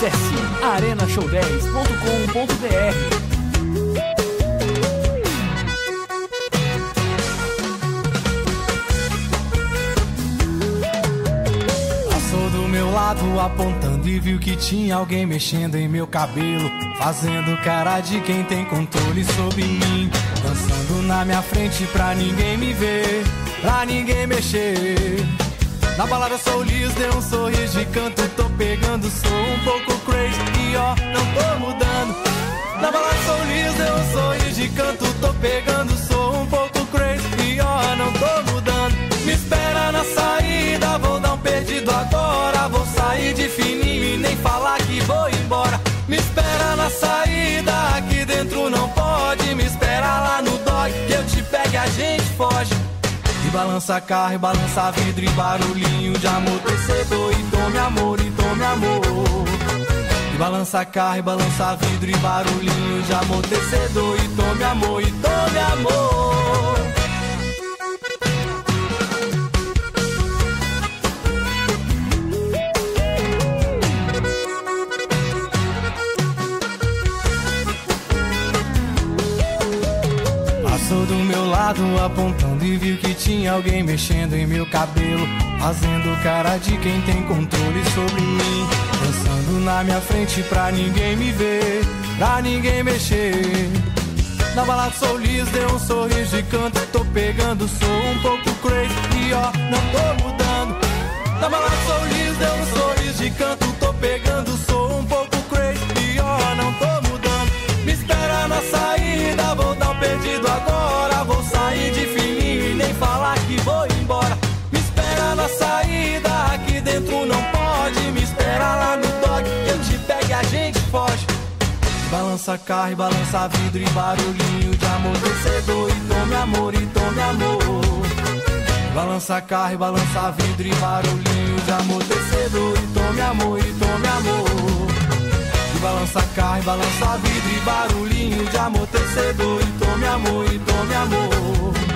Acesse arenashow10.com.br. Passou do meu lado apontando e viu que tinha alguém mexendo em meu cabelo. Fazendo cara de quem tem controle sobre mim. Dançando na minha frente pra ninguém me ver, pra ninguém mexer. Na balada sou liso, dei um sorriso de canto, tô pegando, sou um pouco foge. E balança carro, e balança vidro, e barulhinho de amortecedor. E tome amor, e tome amor. E balança carro, e balança vidro, e barulhinho de amortecedor. E tome amor, e tome amor. Passou do meu lado apontando e viu que tinha alguém mexendo em meu cabelo. Fazendo cara de quem tem controle sobre mim. Dançando na minha frente pra ninguém me ver, pra ninguém mexer. Na balada sou liso, dei um sorriso de canto, tô pegando, sou um pouco crazy e ó, não tô mudando. Na balada sou liso, dei um sorriso de canto, tô pegando, sou um pouco crazy e ó, não tô mudando. Me espera na saída, vou dar um perdido agora, Balança carro, balança vidro e barulhinho de amortecedor. E tome amor, e tome amor. Balança carro, balança vidro e barulhinho de amortecedor. E tome amor, e tome amor. E balança carro, balança vidro e barulhinho de amortecedor. E tome amor, e tome amor.